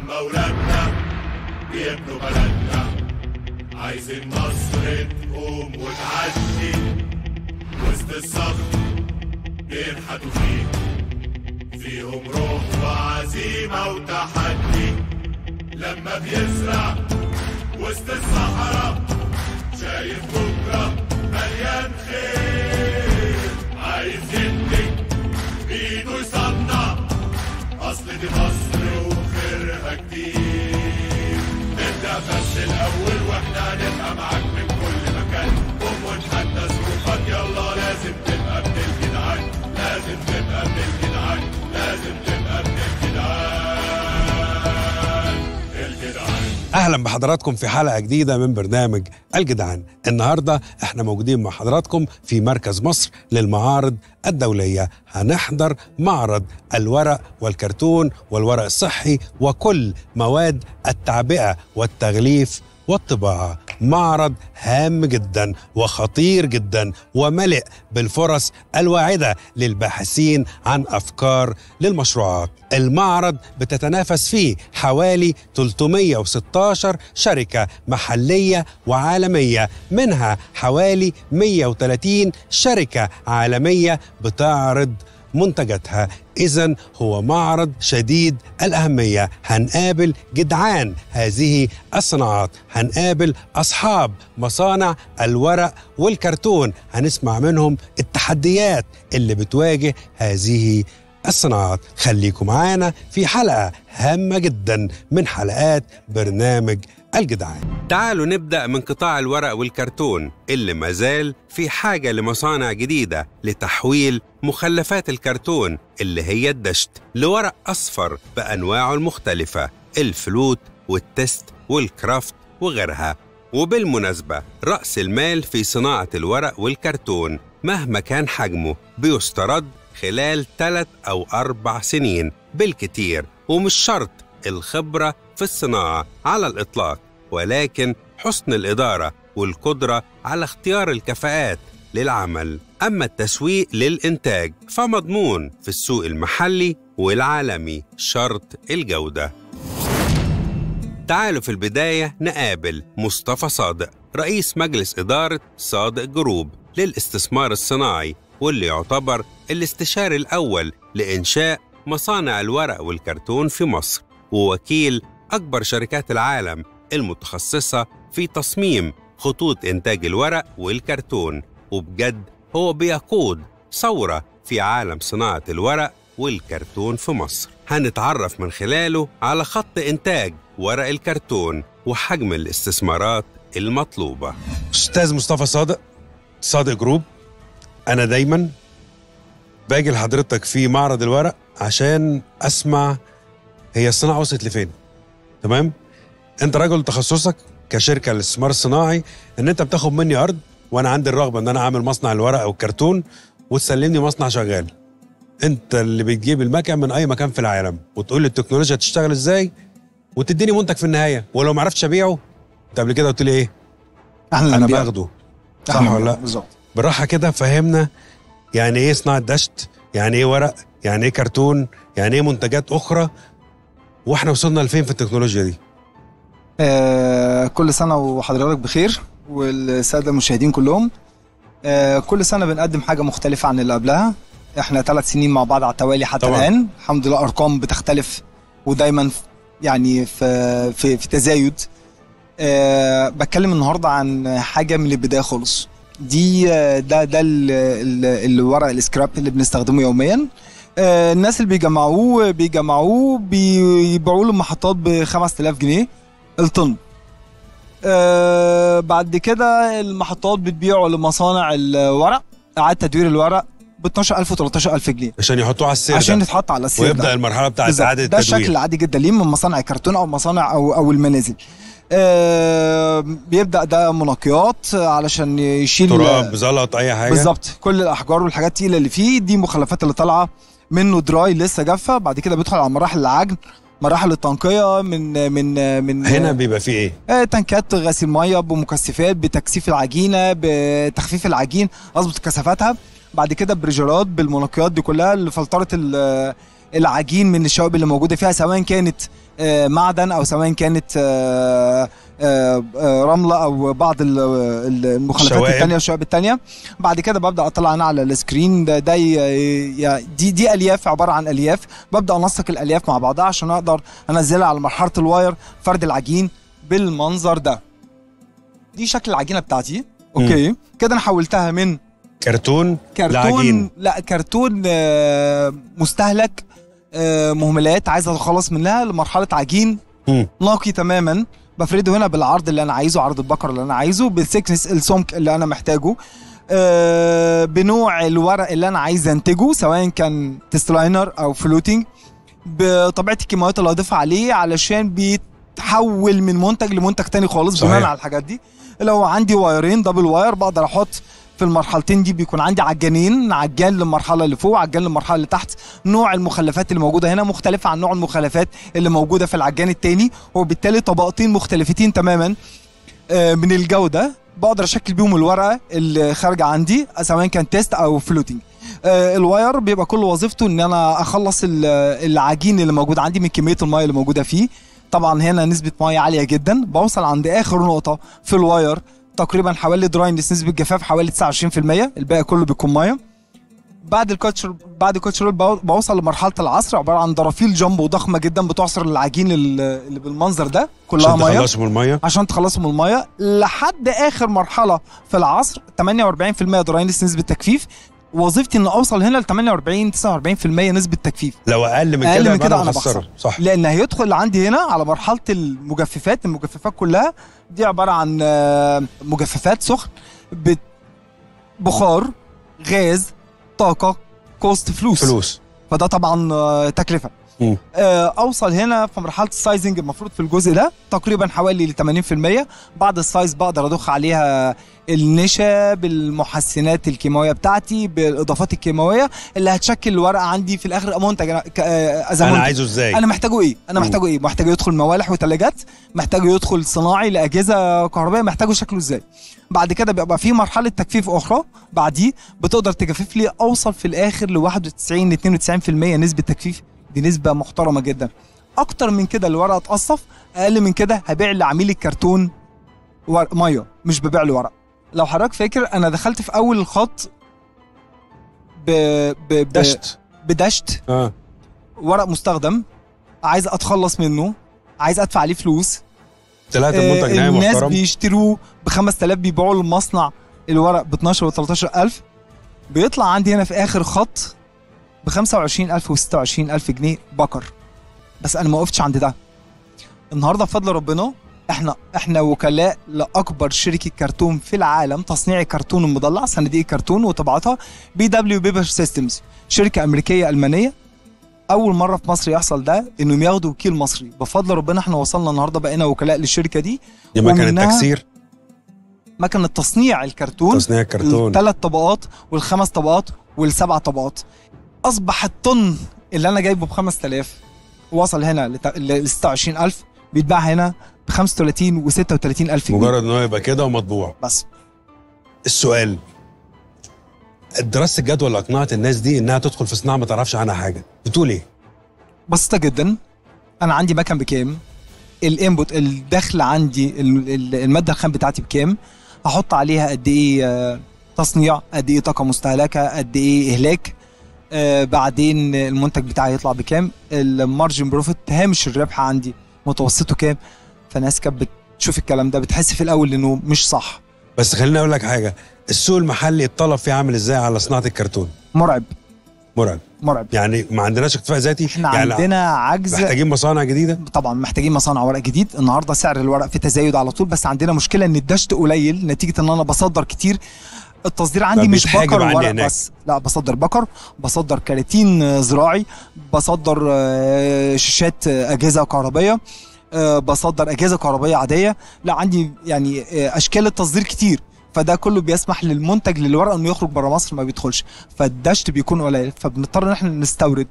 لما ولادنا بيبنوا بلدنا. عايزين مصر تقوم وتعدي. وسط الصخر بينحتوا فيه. فيهم روح وعزيمة وتحدي. لما بيزرع وسط الصحراء شايف بكرة مليان خير. عايز يدي بإيده يصنع. أصل دي مصر. نبدأ أهلا بحضراتكم في حلقة جديدة من برنامج الجدعان. النهارده إحنا موجودين مع حضراتكم في مركز مصر للمعارض الدولية. هنحضر معرض الورق والكرتون والورق الصحي وكل مواد التعبئة والتغليف والطباعه معرض هام جدا وخطير جدا وملئ بالفرص الواعدة للباحثين عن أفكار للمشروعات. المعرض بتتنافس فيه حوالي 316 شركة محلية وعالمية منها حوالي 130 شركة عالمية بتعرض منتجاتها إذا هو معرض شديد الأهمية. هنقابل جدعان. هذه الصناعات. هنقابل أصحاب مصانع الورق والكرتون. هنسمع منهم التحديات اللي بتواجه هذه الصناعات. خليكم معانا في حلقة هامة جدا من حلقات برنامج الجدعان تعالوا نبدأ من قطاع الورق والكرتون اللي مازال في حاجة لمصانع جديدة لتحويل مخلفات الكرتون اللي هي الدشت لورق أصفر بأنواعه المختلفة الفلوت والتست والكرافت وغيرها. وبالمناسبة رأس المال في صناعة الورق والكرتون مهما كان حجمه بيسترد خلال ثلاث أو أربع سنين بالكتير ومش شرط الخبرة في الصناعة على الإطلاق ولكن حسن الإدارة والقدرة على اختيار الكفاءات للعمل. أما التسويق للإنتاج فمضمون في السوق المحلي والعالمي شرط الجودة. تعالوا في البداية نقابل مصطفى صادق رئيس مجلس إدارة صادق جروب للاستثمار الصناعي واللي يعتبر الاستشاري الأول لإنشاء مصانع الورق والكرتون في مصر. ووكيل أكبر شركات العالم المتخصصة في تصميم خطوط إنتاج الورق والكرتون. وبجد هو بيقود ثورة في عالم صناعة الورق والكرتون في مصر. هنتعرف من خلاله على خط إنتاج ورق الكرتون وحجم الاستثمارات المطلوبة. أستاذ مصطفى صادق صادق جروب. أنا دايما باجي لحضرتك في معرض الورق عشان أسمع هي الصناعة وصلت لفين؟ تمام؟ أنت راجل تخصصك كشركة للاستثمار الصناعي إن أنت بتاخد مني ارض وأنا عندي الرغبة إن أنا أعمل مصنع الورق أو الكرتون وتسلمني مصنع شغال. أنت اللي بتجيب المكن من أي مكان في العالم وتقول لي التكنولوجيا هتشتغل إزاي وتديني منتج في النهاية ولو ما عرفتش أبيعه أنت قبل كده قلت لي إيه؟ إحنا أنا. باخده. صح ولا لا؟ بالظبط. بالراحة كده فهمنا يعني إيه صناعة دشت يعني إيه ورق يعني إيه كرتون يعني إيه منتجات أخرى وإحنا وصلنا لفين في التكنولوجيا دي؟ آه كل سنة وحضرتك بخير والسادة المشاهدين كلهم. آه كل سنة بنقدم حاجة مختلفة عن اللي قبلها. إحنا ثلاث سنين مع بعض على التوالي حتى طبعاً. الآن. الحمد لله أرقام بتختلف ودايما يعني في في, في تزايد. آه بتكلم النهارده عن حاجة من البداية خالص. دي آه، ده ده ال- ال- الورق السكراب اللي بنستخدمه يوميا. الناس اللي بيجمعوه بيجمعوه بيبيعوه للمحطات ب 5000 جنيه الطن آه، بعد كده المحطات بتبيعه لمصانع الورق إعادة تدوير الورق ب 12000 و 13000 جنيه عشان يحطوه على السير عشان ده. يتحط على السير ويبدأ ده. المرحلة بتاعت. إعادة ده التدوير الشكل العادي جدا ليه من مصانع الكرتون أو مصانع أو أو المنازل آه بيبدأ ده منقيات علشان يشيل تراب زلط أي حاجة بالظبط كل الأحجار والحاجات التقيلة اللي فيه دي مخلفات اللي طالعة منه دراي لسه جافة بعد كده بيدخل على مراحل العجن مراحل التنقية من من من هنا بيبقى فيه إيه؟ آه، تنكات غسيل مية بمكثفات بتكثيف العجينة بتخفيف العجين اظبط كثافاتها بعد كده بريجرات بالمنقيات دي كلها لفلتره العجين من الشوائب اللي موجودة فيها سواء كانت آه، معدن أو سواء كانت آه، آه، رملة أو بعض ال- ال- المخلفات. التانية والشوائب التانية. بعد كده ببدأ أطلع أنا على ال screen. ده, ده دي دي ألياف عبارة عن ألياف. ببدأ أنسق الألياف مع بعضها عشان أقدر أنزلها على مرحلة ال wire فرد العجين بالمنظر ده. دي شكل العجينة بتاعتي. okay. كده أنا حولتها من كرتون كرتون لعجين. لا كرتون مستهلك مهملات عايز اتخلص منها لمرحلة عجين. نقي تماما. بفرده هنا بالعرض اللي أنا عايزه عرض البكر اللي أنا عايزه بال thickness السمك اللي أنا محتاجه. آه، بنوع الورق اللي أنا عايز أنتجه سواء كان testliner أو fluting بطبيعة الكيماويات اللي هضيفها عليه علشان بيتحول من منتج لمنتج تاني خالص. بناء على الحاجات دي. لو عندي وايرين double wire بقدر أحط في المرحلتين دي بيكون عندي عجانين عجان للمرحلة اللي فوق عجان للمرحلة اللي تحت. نوع المخلفات اللي موجودة هنا مختلفه عن نوع المخلفات اللي موجودة في العجان التاني وبالتالي طبقتين مختلفتين تماما آه، من الجودة. بقدر أشكل بيهم الورقة اللي خارجة عندي سواء كان test أو fluting آه، ال wire بيبقى كل وظيفته إن أنا أخلص ال- العجين اللي موجود عندي من كمية المية اللي موجودة فيه. طبعا هنا نسبة مية عالية جدا. بوصل عند آخر نقطة في ال wire. تقريبا حوالي dryness نسبه جفاف حوالي 29% الباقي كله بيكون مية. بعد الكوتشر بعد الكوتشر بوصل لمرحلة العصر. عبارة عن درافيل جامبو ضخمه جدا بتعصر العجين ال- اللي بالمنظر ده. كلها عشان مية. تخلصوا من المية؟ عشان تخلصوا من المية. لحد آخر مرحلة في العصر 48% dryness نسبه تكثيف وظيفتي ان أوصل هنا ل 48 49% نسبة تكثيف لو أقل من أقل كده من كده أنا أنا بخسره صح. لأن هيدخل عندي هنا على مرحلة المجففات المجففات كلها دي عبارة عن آه، مجففات سخن بخار غاز طاقة cost فلوس. فلوس. فده طبعا آه، تكلفة. أوصل هنا في مرحلة ال sizing المفروض في الجزء ده تقريبا حوالي ل 80% بعد السايز بقدر أضخ عليها النشا بالمحسنات الكيماوية بتاعتي بالإضافات الكيماوية اللي هتشكل الورقة عندي في الآخر. منتج آه، أنا منتج. عايزه إزاي؟ أنا محتاجه إيه؟ أنا. محتاجه إيه؟ محتاجه يدخل موالح وثلاجات محتاجه يدخل صناعي لأجهزة كهربائية محتاجه شكله إزاي؟ بعد كده بيبقى في مرحلة تجفيف أخرى بعديه بتقدر تجفف لي أوصل في الآخر ل 91 92% نسبة تجفيف دي نسبة محترمة جدا. أكتر من كده الورقة اتقصف أقل من كده هبيع لعميل الكرتون ور... مية مش ببيع له ورق. لو حضرتك فاكر أنا دخلت في أول الخط ب... ب... ب... دشت. بدشت. آه. ورق مستخدم عايز أتخلص منه عايز أدفع عليه فلوس. طلعت آه، المنتج نهائي الناس محترم بيشتروه ب 5000 بيبيعوا للمصنع الورق ب 12 و 13000 بيطلع عندي هنا في آخر خط ب 25000 و 26000 جنيه بكر. بس أنا ما وقفتش عند ده. النهارده بفضل ربنا إحنا إحنا وكلاء لأكبر شركة كرتون في العالم تصنيع الكرتون المضلع صناديق الكرتون وطباعتها BW Papersystems شركة أمريكية ألمانية. أول مرة في مصر يحصل ده إنهم ياخدوا وكيل مصري. بفضل ربنا إحنا وصلنا النهارده بقينا وكلاء للشركة دي. دي مكنة تكسير؟ مكنة تصنيع الكرتون تصنيع الكرتون. الثلاث طبقات والخمس طبقات والسبع طبقات. أصبح الطن اللي أنا جايبه ب 5000 وصل هنا ل 26000 بيتباع هنا ب 35 و 36000 جنيه. مجرد ان هو يبقى كده ومطبوع. بس. السؤال دراسة الجدوى اللي أقنعت الناس دي إنها تدخل في صناعة ما تعرفش عنها حاجة. بتقول إيه؟ بسيطة جدا. أنا عندي مكن بكام؟ الانبوت الدخل عندي ال- ال- المادة الخام بتاعتي بكام؟ هحط عليها قد إيه آه، تصنيع قد إيه طاقة مستهلكة قد إيه إهلاك؟ آه بعدين المنتج بتاعي يطلع بكام؟ ال margin profit هامش الربح عندي. متوسطه كام؟ فناس كانت بتشوف الكلام ده بتحس في الأول إنه مش صح. بس خليني أقول لك حاجة. السوق المحلي الطلب فيه عامل إزاي على صناعة الكرتون؟ مرعب. مرعب. مرعب. يعني ما عندناش اكتفاء ذاتي. إحنا يعني عندنا عجز. محتاجين مصانع جديدة؟ طبعا محتاجين مصانع ورق جديد. النهارده سعر الورق في تزايد على طول بس عندنا مشكلة إن الدشت قليل نتيجة إن أنا بصدر كتير. التصدير عندي مش بكر هناك. بس. لا بصدر بكر بصدر كراتين آه، زراعي بصدر آه، شاشات آه، أجهزة كهربائية بصدر أجهزة كهربائية عادية. لا عندي يعني أشكال التصدير كتير. فده كله بيسمح للمنتج للورق إنه يخرج بره مصر ما بيدخلش. فالدشت بيكون قليل. فبنضطر إن إحنا نستورد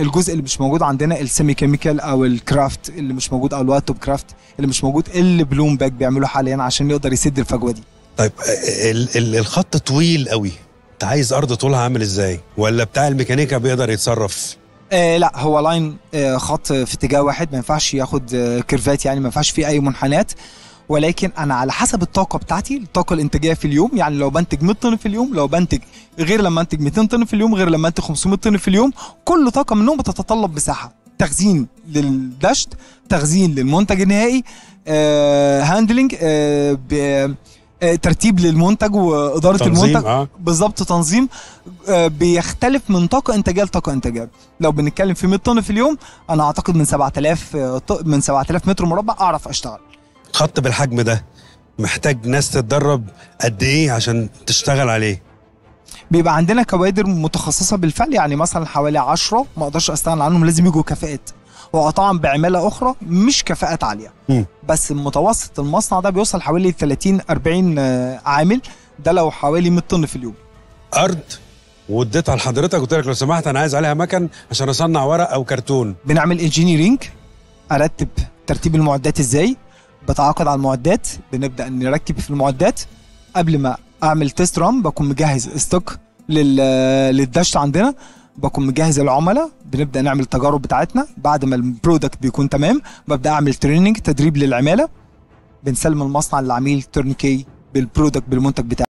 الجزء اللي مش موجود عندنا ال semi chemical أو ال kraft اللي مش موجود أو ال white top kraft اللي مش موجود اللي بلوم باك بيعمله حاليا عشان يقدر يسد الفجوة دي. طيب ال- ال- الخط طويل قوي. انت عايز أرض طولها عامل إزاي؟ ولا بتاع الميكانيكا بيقدر يتصرف؟ آه لا هو line آه خط في اتجاه واحد ما ينفعش ياخد آه كيرفات يعني ما ينفعش فيه أي منحنيات. ولكن أنا على حسب الطاقة بتاعتي الطاقة الانتاجية في اليوم يعني لو بنتج 100 طن في اليوم لو بنتج غير لما أنتج 200 طن في اليوم غير لما أنتج 500 طن في اليوم كل طاقة منهم بتتطلب مساحه تخزين للدشت تخزين للمنتج النهائي آه هاندلنج آه ترتيب للمنتج وإدارة تنظيم المنتج. آه. بالظبط تنظيم. آه، بيختلف من طاقة إنتاجية لطاقة إنتاجية. لو بنتكلم في 100 طن في اليوم أنا أعتقد من 7000 آه، من 7000 متر مربع أعرف أشتغل. خط بالحجم ده محتاج ناس تتدرب قد إيه عشان تشتغل عليه؟ بيبقى عندنا كوادر متخصصة بالفعل يعني مثلا حوالي 10 ما أقدرش أستغنى عنهم لازم يجوا كفاءات وطبعا بعمالة أخرى مش كفاءات عالية. بس متوسط المصنع ده بيوصل حوالي 30 40 آه، عامل. ده لو حوالي 100 طن في اليوم. أرض واديتها لحضرتك قلت لك لو سمحت أنا عايز عليها مكن عشان أصنع ورق أو كرتون. بنعمل engineering أرتب ترتيب المعدات إزاي بتعاقد على المعدات بنبدأ نركب في المعدات. قبل ما أعمل test run بكون مجهز stock لل للدشت عندنا. بكون مجهز العملاء بنبدأ نعمل التجارب بتاعتنا. بعد ما ال product بيكون تمام ببدأ أعمل training تدريب للعمالة. بنسلم المصنع للعميل turnkey بال product بالمنتج بتاعه.